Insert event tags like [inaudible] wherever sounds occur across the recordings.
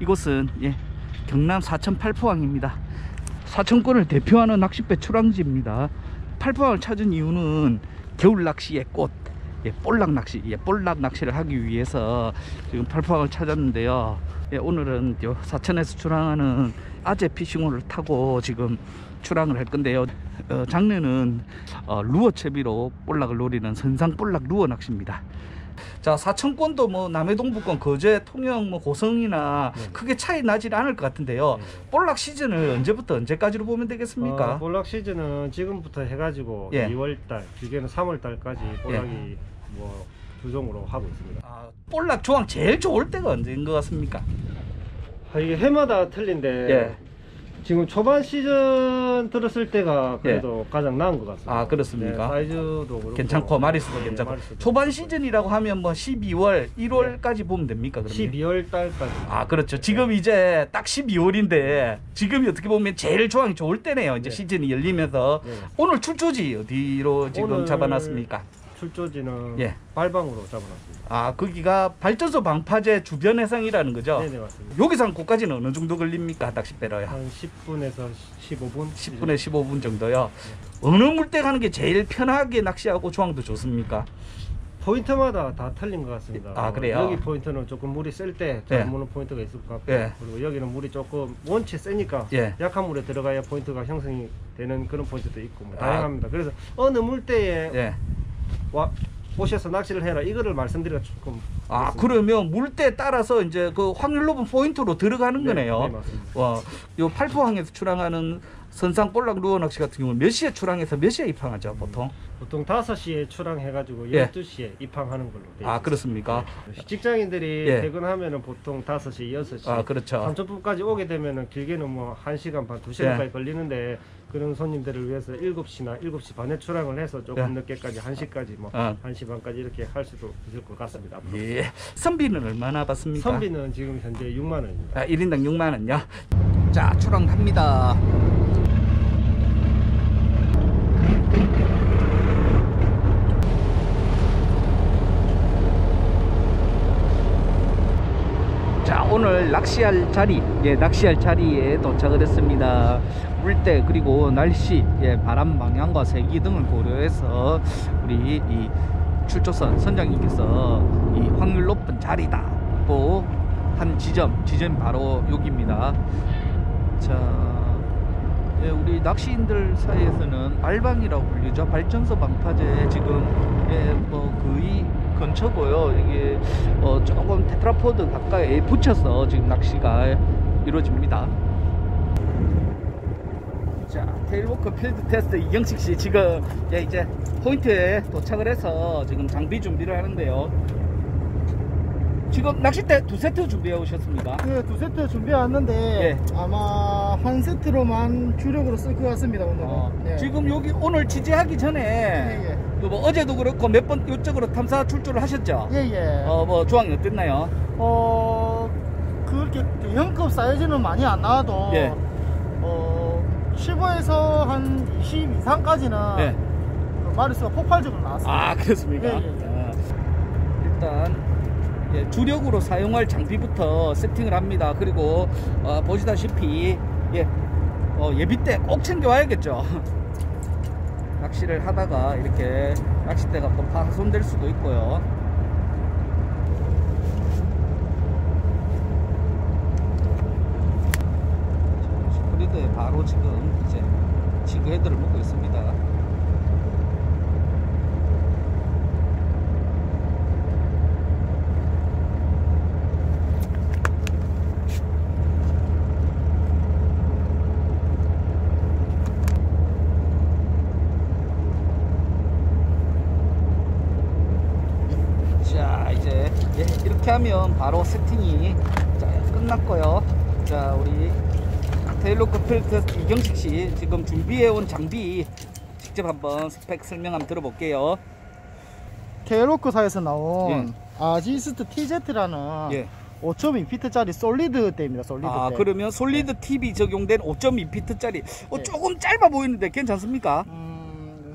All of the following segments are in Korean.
이곳은 예, 경남 사천 팔포항입니다. 사천권을 대표하는 낚싯배 출항지입니다. 팔포항을 찾은 이유는 겨울 낚시의 꽃, 예, 볼락 낚시, 예, 볼락 낚시를 하기 위해서 지금 팔포항을 찾았는데요. 예, 오늘은 요 사천에서 출항하는 아재 피싱호를 타고 지금 출항을 할 건데요. 어, 장르는 어, 루어 채비로 볼락을 노리는 선상 볼락 루어 낚시입니다. 자 사천권도 뭐 남해동부권 거제 통영 뭐 고성이나 네. 크게 차이 나질 않을 것 같은데요 네. 볼락 시즌을 언제부터 언제까지로 보면 되겠습니까? 어, 볼락 시즌은 지금부터 해가지고 예. 2월달, 길게는 3월달까지 볼락이 뭐두 종으로 하고 있습니다. 아, 볼락 조항 제일 좋을 때가 언제인 것 같습니까? 아, 이게 해마다 틀린데 예. 지금 초반 시즌 들었을 때가 그래도 가장 나은 것 같습니다. 아, 그렇습니까? 네, 사이즈도 그렇고 괜찮고 마리수도 네, 괜찮고 마리수도. 초반 시즌이라고 하면 뭐 12월 1월까지 보면 됩니까 그러면? 12월 달까지. 아 그렇죠 지금 이제 딱 12월인데 지금이 어떻게 보면 제일 조항이 좋을 때네요 이제 네. 시즌이 열리면서 네. 오늘 출조지 어디로 지금 오늘 잡아놨습니까? 출조지는 예. 발방으로 잡아놨습니다. 아 거기가 발전소 방파제 주변 해상이라는 거죠? 네네 맞습니다. 여기서 한 곳까지는 어느 정도 걸립니까 낚싯배로요? 한 10분에서 15분. 10분에 15분 정도요. 어느 물때 가는 게 제일 편하게 낚시하고 조황도 좋습니까? 포인트마다 다 틀린 것 같습니다. 아, 그래요? 여기 포인트는 조금 물이 셀때잘 예. 무는 포인트가 있을 것 같고 예. 그리고 여기는 물이 조금 원체 세니까 예. 약한 물에 들어가야 포인트가 형성이 되는 그런 포인트도 있고 뭐 아. 다양합니다. 그래서 어느 물때에 예. 와 오셔서 낚시를 해라 이거를 말씀드리가 조금 아 그렇습니다. 그러면 물때 따라서 이제 그 확률 높은 포인트로 들어가는 네, 거네요. 네, 맞습니다. 와, 요 팔포항에서 출항하는 선상 볼락 루어 낚시 같은 경우는 몇 시에 출항해서 몇 시에 입항하죠 보통? 보통 5시에 출항해가지고 예. 12시에 입항하는 걸로 돼 아. 그렇습니까? 직장인들이 예. 퇴근하면은 보통 5시, 6시, 아 그렇죠. 삼천포까지 오게 되면은 길게는 뭐 1시간 반, 2시간 까지 예. 걸리는데 그런 손님들을 위해서 7시나 7시 반에 출항을 해서 조금 예. 늦게까지 1시까지 뭐 아. 1시 반까지 이렇게 할 수도 있을 것 같습니다. 앞으로. 예. 선비는 얼마나 받습니까? 선비는 지금 현재 6만 원입니다. 아, 1인당 6만 원요. 자 출항합니다. 오늘 낚시할 자리 예 낚시할 자리에 도착을 했습니다. 물때 그리고 날씨 예 바람 방향과 세기 등을 고려해서 우리 이 출조선 선장님께서 이 확률 높은 자리다. 또 한 지점 지점 바로 여기입니다. 자 예, 우리 낚시인들 사이에서는 발방이라고 불리죠. 발전소 방파제 지금 예, 뭐 거의 근처고요. 이게 어, 조금 테트라포드 가까이에 붙여서 지금 낚시가 이루어집니다. 자 Tailwalk field tester 이경식 씨 지금 예, 이제 포인트에 도착을 해서 지금 장비 준비를 하는데요 지금 낚싯대 두 세트 준비해 오셨습니다 그두 세트 준비해 왔는데 예. 아마 한 세트로만 주력으로 쓸 것 같습니다 오늘은. 어, 네. 지금 여기 오늘 취재하기 전에 예, 예. 그뭐 어제도 그렇고 몇 번 이쪽으로 탐사 출조를 하셨죠? 예, 예. 어, 뭐 조황이 어땠나요? 어, 그렇게 대형급 사이즈는 많이 안 나와도 예. 어, 15에서 한 20 이상까지는 예. 그 마리수가 폭발적으로 나왔습니다. 아, 그렇습니까? 예, 예, 예. 아, 일단 예, 주력으로 사용할 장비부터 세팅을 합니다. 그리고 어, 보시다시피 예, 어, 예비 때 꼭 챙겨와야겠죠. [laughs] 낚시를 하다가 이렇게 낚싯대가 또 파손될 수도 있고요. 스프리드에 바로 지금 이제 지그 헤드를 묶고 있습니다. 자 이제 예, 이렇게 하면 바로 세팅이 자, 끝났고요 자 우리 Tailwalk field 이경식 씨 지금 준비해온 장비 직접 한번 스펙 설명 한번 들어볼게요 Tailwalk사에서 나온 Ajist TZ라는 예. 5.2피트짜리 solid 대입니다. solid 아 대. 그러면 solid tip 적용된 5.2피트짜리 어, 네. 조금 짧아 보이는데 괜찮습니까? 음,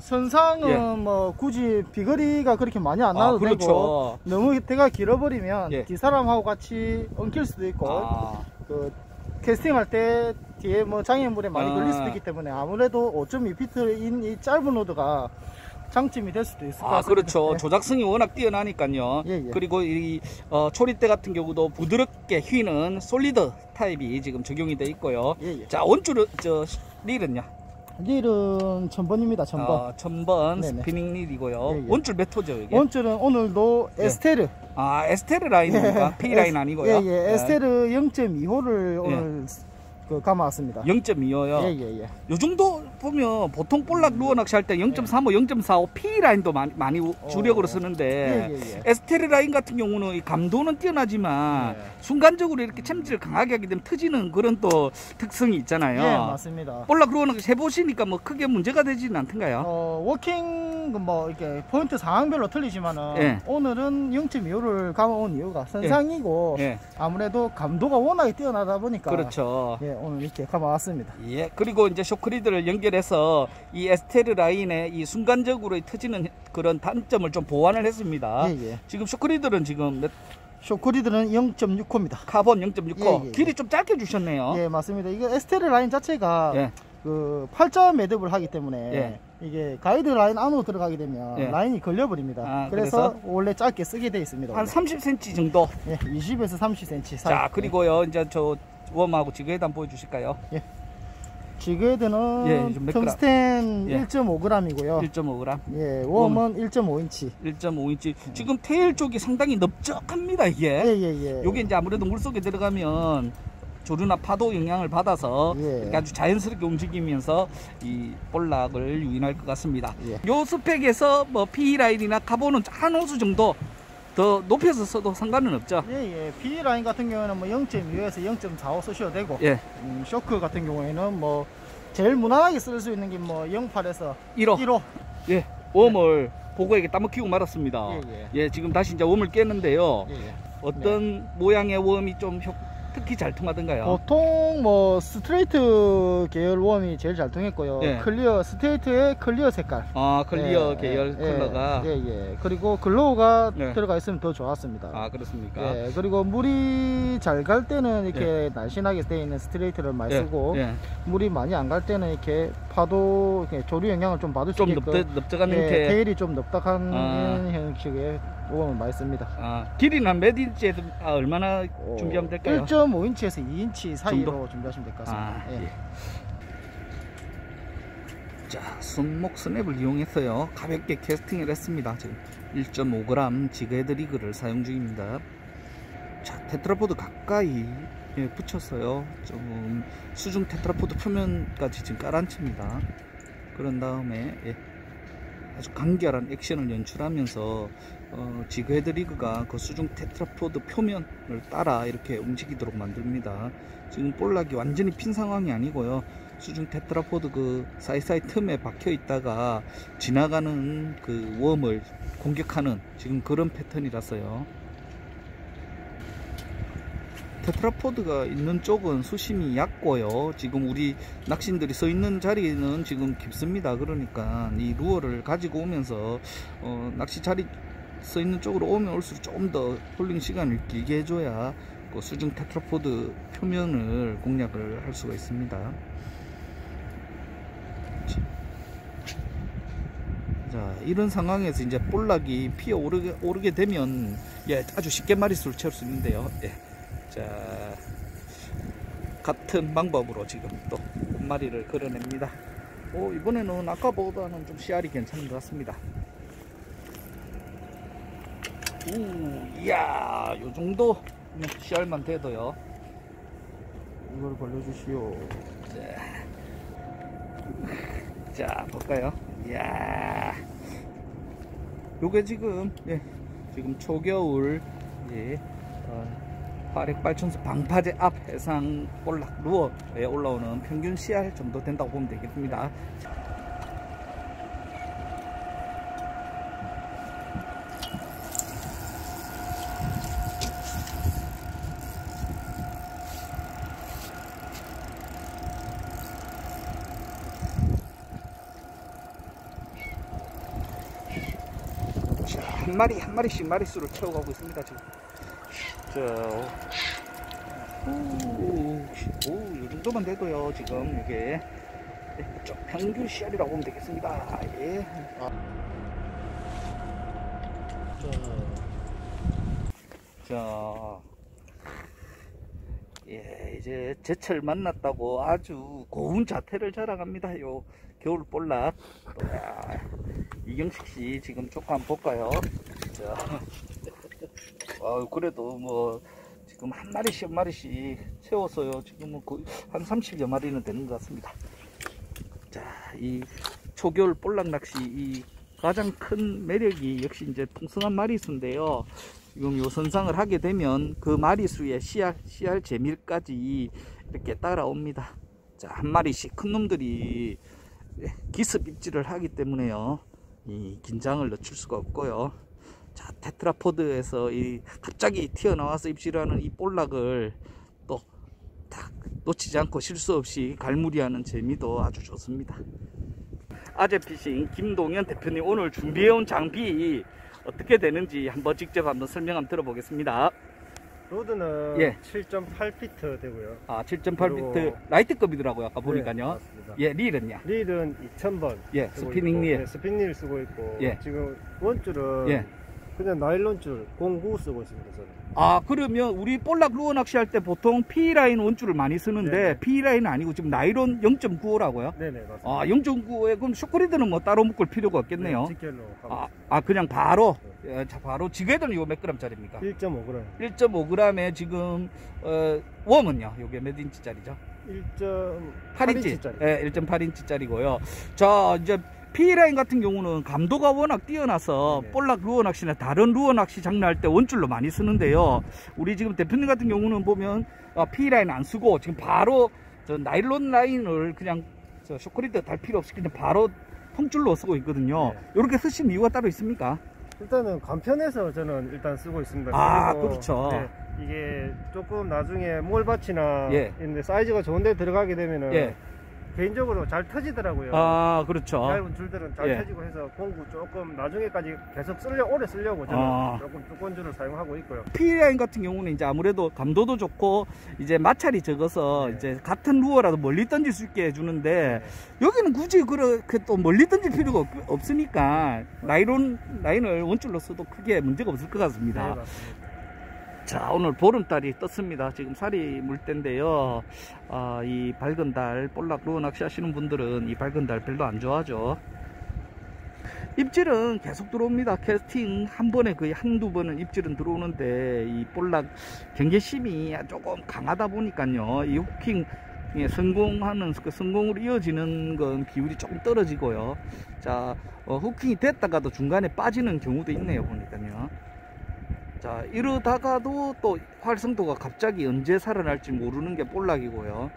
선상은 예. 뭐 굳이 비거리가 그렇게 많이 안 아, 나도 그렇죠. 되고 너무 대가 길어버리면 예. 뒷사람하고 같이 엉킬 수도 있고 아, 그 캐스팅할 때 뒤에 뭐 장애물에 많이 아. 걸릴 수도 있기 때문에 아무래도 5.2피트인 이 짧은 rod가 장점이 될 수도 있을 것 아, 같습니다. 그렇죠. 예. 조작성이 워낙 뛰어나니까요. 예, 예. 그리고 이 어, 초리대 같은 경우도 부드럽게 휘는 solid 타입이 지금 적용이 돼 있고요. 예, 예. 자, 원줄은 저 릴은요? 릴은 천번입니다. 천번. 어, 1000번 네네. 스피닝 릴이고요. 예, 예. 원줄 몇 호죠, 이게? 원줄은 오늘도 예. 에스테르. 아, 에스테르 라인입니까? P 라인 아니고요. 예, 예. 에스테르 0.25를 오늘 그 감아왔습니다. 0.25요. 예, 예, 예. 요 정도 보면 보통 볼락 루어 낚시할 때 0.35, 0.45 P 라인도 많이, 많이 우- 주력으로 쓰는데 예, 예, 예. 에스테르 라인 같은 경우는 이 감도는 뛰어나지만 예. 순간적으로 이렇게 챔질을 강하게 하게 되면 터지는 그런 또 특성이 있잖아요. 예, 맞습니다. 볼락 루어 낚시 해보시니까 뭐 크게 문제가 되지는 않던가요? 어, walking 뭐 이렇게 포인트 상황별로 틀리지만은 예. 오늘은 0.25를 감아온 이유가 선상이고 예, 아무래도 감도가 워낙에 뛰어나다 보니까 그렇죠. 예, 오늘 이렇게 감아왔습니다. 예, 그리고 이제 shock leader를 연결 해서 이 에스테르 라인에 이 순간적으로 터지는 그런 단점을 좀 보완을 했습니다. 예, 예. 지금 shock leader는 지금 몇 shock leader는 0.6호입니다. 카본 0.6호 예, 예, 예. 길이 좀 짧게 주셨네요. 예, 맞습니다. 이거 에스테르 라인 자체가 예. 그 팔자 매듭을 하기 때문에 예. 이게 가이드 라인 안으로 들어가게 되면 예. 라인이 걸려버립니다. 아, 그래서, 그래서? 원래 짧게 쓰게 돼 있습니다. 한 원래. 30cm 정도. 예, 20에서 30cm 사이. 자, 그리고요, 이제 저 worm하고 한번 보여주실까요? jig head는 예? 텅스텐 예. 1.5g이고요. 1.5g, 예, worm은 1.5인치. 1.5인치. 지금 tail 쪽이 상당히 넓적합니다, 예, 이게. 예, 예. 요게 이제 아무래도 물속에 들어가면 조류나 파도 영향을 받아서 예. 아주 자연스럽게 움직이면서 이 볼락을 유인할 것 같습니다. 예. 요 스펙에서 뭐 PE 라인이나 카본은 한 호수 정도 더 높여서 써도 상관은 없죠. 예, 예. PE 라인 같은 경우에는 뭐 0.25에서 0.45 쓰셔도 되고, 예, 음, 쇼크 같은 경우에는 뭐 제일 무난하게 쓸 수 있는 게 뭐 08에서 1호. 1호. 예, worm을 복어에게 따먹히고 말았습니다. 예, 예, 지금 다시 이제 worm을 꼈는데요. 예, 예. 어떤 모양의 worm이 좀 효- 특히 잘 통하던가요? 보통 뭐 스트레이트 계열 worm이 제일 잘 통했고요. 예. clear 스트레이트의 clear 색깔. 아, clear 예, 계열 예, 컬러가. 예, 예. 그리고 glow가 네. 들어가 있으면 더 좋았습니다. 아, 그렇습니까? 예, 그리고 물이 잘 갈 때는 이렇게 날씬하게 되어 있는 스트레이트를 많이 예, 쓰고 예. 물이 많이 안 갈 때는 이렇게 파도 조류 영향을 좀 받을 수 좀 있게끔 넓적, 넓적한 예, 형태. tail이 좀 넓적한 아. 형식의 많이 씁니다. 아, 길이는 몇 인치에 아, 얼마나 어, 준비하면 될까요? 1.5인치에서 2인치 사이로 정도? 준비하시면 될 것 같습니다. 아, 예. 예. 자, 손목 스냅을 이용해서요. 가볍게 캐스팅을 했습니다. 지금 1.5g jig head rig를 사용 중입니다. 자, 테트라포드 가까이 예, 붙였어요. 좀 수중 테트라포드 표면까지 지금 깔아앉힙니다. 그런 다음에 예, 아주 간결한 액션을 연출하면서 어, jig head rig가 그 수중 테트라포드 표면을 따라 이렇게 움직이도록 만듭니다. 지금 볼락이 완전히 핀 상황이 아니고요. 수중 테트라포드 그 사이사이 틈에 박혀 있다가 지나가는 그 worm을 공격하는 지금 그런 패턴이라서요. 테트라포드가 있는 쪽은 수심이 얕고요. 지금 우리 낚시인들이 서 있는 자리는 지금 깊습니다. 그러니까 이 루어를 가지고 오면서 어, 낚시 자리 서 있는 쪽으로 오면 올수록 조금 더 falling 시간을 길게 해줘야 그 수중 테트라포드 표면을 공략을 할 수가 있습니다. 자 이런 상황에서 이제 볼락이 피어 오르게, 오르게 되면 예, 아주 쉽게 마리수를 채울 수 있는데요. 예. 자 같은 방법으로 지금 또한 마리를 걸어냅니다. 오, 이번에는 아까보다는 좀 씨알이 괜찮은 것 같습니다. 우, 이야, 요 정도 씨알만 돼도요. 이걸 걸려주시오. 자, 볼까요? 이야. 요게 지금, 예, 지금 초겨울, 예, 어, 화력발전소 방파제 앞 해상 올락 루어에 올라오는 평균 씨알 정도 된다고 보면 되겠습니다. 자, 한 마리 한 마리씩 마리수를 채워가고 있습니다 지금. 자, 오, 오, 이 정도만 돼도요, 지금 이게 평균 씨알이라고 보면 되겠습니다. 예. 자, 예, 이제 제철 만났다고 아주 고운 자태를 자랑합니다. 요 겨울 볼락. 이경식 씨 지금 조금 볼까요? 자, 아, 그래도 뭐 지금 한 마리씩 한 마리씩 채워서요. 지금은 거의 한 30여 마리는 되는 것 같습니다. 자, 이 초겨울 볼락 낚시 이 가장 큰 매력이 역시 이제 풍성한 마리수인데요. 지금 요 선상을 하게 되면 그 마리수의 씨알, 씨알 재밀까지 이렇게 따라옵니다. 자, 한 마리씩 큰 놈들이 기습 입질을 하기 때문에요. 이 긴장을 늦출 수가 없고요. 자, 테트라포드에서 이 갑자기 튀어나와서 입질하는 이 볼락을 또 딱 놓치지 않고 실수 없이 갈무리하는 재미도 아주 좋습니다. 아재피싱 김동현 대표님 오늘 준비해온 장비 어떻게 되는지 한번 직접 한번 설명 한번 들어보겠습니다. rod는 예. 7.8피트 되고요. 아, 7.8피트 그리고- 라이트급이더라고요. 아까 네, 보니까요. 맞습니다. 예, 릴은요. 릴은 2000번. 예, 스피닝 릴. 네, 스피닝 릴 쓰고 있고 예. 지금 원줄은 예. 그냥 나일론줄 09 쓰고 있습니다. 저는. 아, 그러면 우리 볼락 루어 낚시할 때 보통 PE라인 원줄을 많이 쓰는데 네. PE라인은 아니고 지금 나이론 0.95라고요? 네네 맞습니다. 아, 0.95에 그럼 shock leader는 뭐 따로 묶을 필요가 없겠네요. 직결로 가고 아, 아 그냥 바로 예, 자, 바로 지게들은 이거 몇 g짜리입니까? 1.5g. 1.5g에 지금 어, 웜은요? 요게 몇 인치짜리죠? 8인치. 1.8인치짜리. 예, 1.8인치짜리고요. 자, 이제 P라인 같은 경우는 감도가 워낙 뛰어나서 네. 볼락 루어 낚시나 다른 루어 낚시 장르할 때 원줄로 많이 쓰는데요. 우리 지금 대표님 같은 경우는 보면 어, P라인 안 쓰고 지금 바로 저 나일론 라인을 그냥 저 쇼크리드 달 필요 없이 그냥 바로 통줄로 쓰고 있거든요. 네. 이렇게 쓰신 이유가 따로 있습니까? 일단은 간편해서 저는 일단 쓰고 있습니다. 아, 그렇죠. 네, 이게 조금 나중에 몰밭이나 예. 사이즈가 좋은데 들어가게 되면은 예. 개인적으로 잘 터지더라고요. 아, 그렇죠. 얇은 줄들은 잘 예. 터지고 해서 공구 조금 나중에까지 계속 쓰려 오래 쓰려고 저는 아. 조금 두꺼운 줄을 사용하고 있고요. P라인 같은 경우는 이제 아무래도 감도도 좋고 이제 마찰이 적어서 네. 이제 같은 루어라도 멀리 던질 수 있게 해주는데 네. 여기는 굳이 그렇게 또 멀리 던질 필요가 없, 으니까 나이론 라인을 원줄로 써도 크게 문제가 없을 것 네, 같습니다. 맞습니다. 자 오늘 보름달이 떴습니다. 지금 살이 물 때인데요. 아, 이 밝은 달 볼락 루어 낚시 하시는 분들은 이 밝은 달 별로 안 좋아하죠. 입질은 계속 들어옵니다. 캐스팅 한 번에 거의 한두 번은 입질은 들어오는데 이 볼락 경계심이 조금 강하다 보니까요. 이 후킹 예, 성공하는 그 성공으로 이어지는 건 비율이 조금 떨어지고요. 자, 어, 후킹이 됐다가도 중간에 빠지는 경우도 있네요. 보니까요. 자, 이러다가도 또 활성도가 갑자기 언제 살아날지 모르는 게 볼락이고요.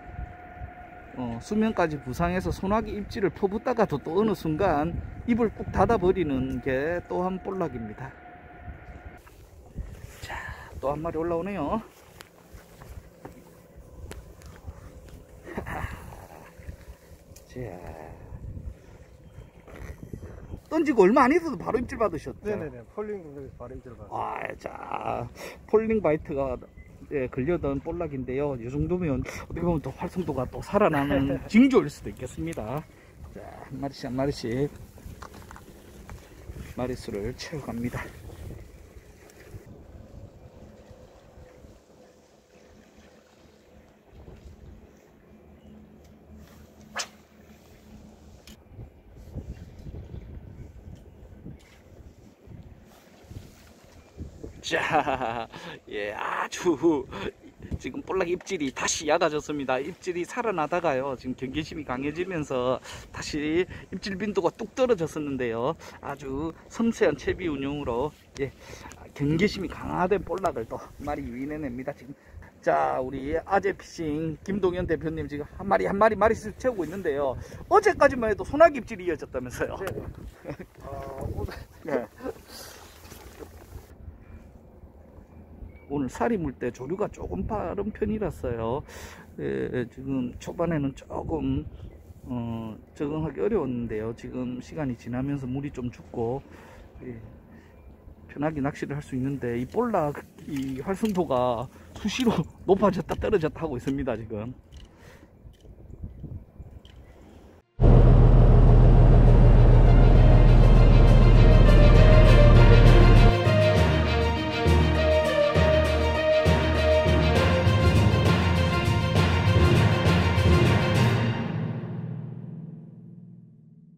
어, 수면까지 부상해서 소나기 입질을 퍼붓다가도 또 어느 순간 입을 꾹 닫아버리는 게 또한 볼락입니다. 자, 또 한 마리 올라오네요. [laughs] 자. 던지고 얼마 안 있어도 바로 입질 받으셨죠? 네네네. falling 공격에서 바로 입질 받았어요. 아, 자, falling bite가 예, 걸려든 볼락인데요. 이 정도면 어떻게 보면 또 활성도가 또 살아나는 [laughs] 징조일 수도 있겠습니다. 자, 한 마리씩 한 마리씩 마리수를 채워갑니다. 자, [laughs] 예, 아주 지금 볼락 입질이 다시 얕아졌습니다. 입질이 살아나다가요. 지금 경계심이 강해지면서 다시 입질 빈도가 뚝 떨어졌었는데요. 아주 섬세한 채비 운용으로 예, 경계심이 강화된 볼락을 또 한 마리 유인해냅니다. 지금 자, 우리 아재 피싱 김동현 대표님 지금 한 마리 한 마리 마리수 채우고 있는데요. 어제까지만 해도 소나기 입질이 이어졌다면서요. 네. [laughs] 아, 오늘 네. 오늘 살이 물 때 조류가 조금 빠른 편이라서요. 예, 지금 초반에는 조금 어, 적응하기 어려웠는데요. 지금 시간이 지나면서 물이 좀 죽고 예, 편하게 낚시를 할 수 있는데 이 볼락 이 활성도가 수시로 [laughs] 높아졌다 떨어졌다 하고 있습니다 지금